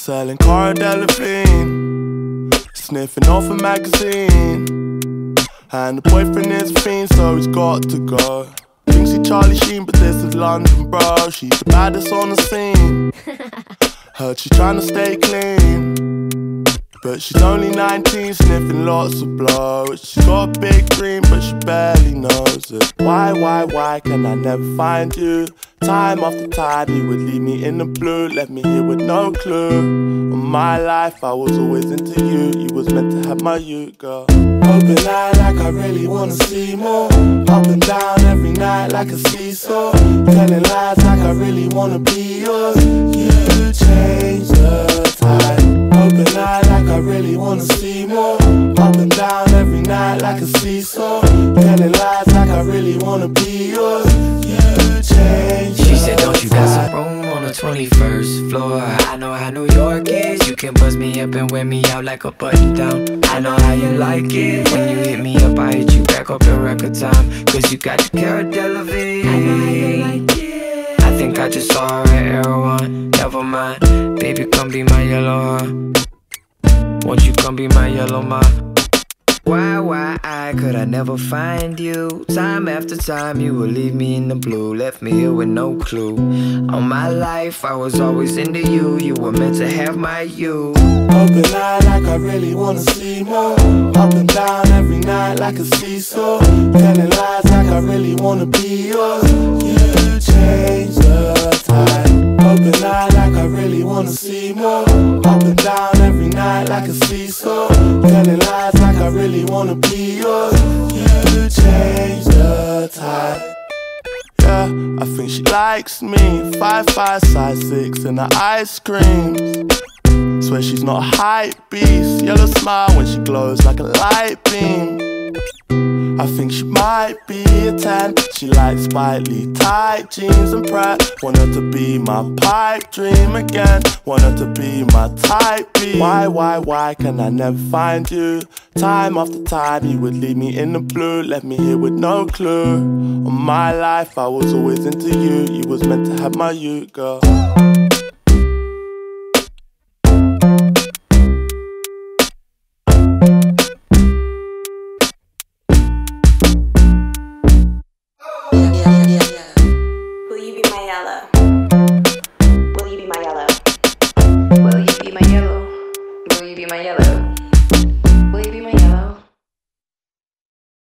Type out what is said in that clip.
Selling Cara Delevingne, sniffing off a magazine. And the boyfriend is a fiend, so he's got to go. Thinks he Charlie Sheen, but this is London, bro. She's the baddest on the scene. Heard she's trying to stay clean. But she's only 19, sniffing lots of blow. She's got a big dream, but she barely knows it. Why, why, why can I never find you? Time after time, you would leave me in the blue, left me here with no clue. On my life, I was always into you. You was meant to have my youth, girl. Open eye like I really wanna see more. Up and down every night like a seesaw. Telling lies like I really wanna be yours. You change the tide. Open eye like really wanna see more. Up and down every night like a seesaw. Telling lies like I really wanna be yours. You change. She said, Don't you got some room on the 21st floor? I know how New York is. You can buzz me up and wear me out like a button down. I know how you like it. When you hit me up, I hit you back up in record time. Cause you got the Cara Delevingne. I know how you like it. I think I just saw her at Erewhon. Never mind. Baby, come be my yellow heart. Won't you come be my yellow ma? Why, why, I could I never find you? Time after time, you would leave me in the blue, left me here with no clue. All my life, I was always into you. You were meant to have my you. Open eye like I really wanna see more. Up and down every night like a seesaw. Telling lies like I really wanna be yours. You night like a seesaw. Telling lies like I really wanna be yours. You change the tide. Yeah, I think she likes me. Five, five, size six, and her ice creams. Swear she's not a hype beast. Yellow smile when she glows like a light beam. I think she might be a 10. She likes spikely tight jeans and prep. Want her to be my pipe dream again. Want her to be my type B. Why, why, why can I never find you? Time after time, you would leave me in the blue. Left me here with no clue. On my life, I was always into you. You was meant to have my youth, girl. yellow? Will you be my yellow? Will you be my yellow? Will you be my yellow? Will you be my yellow?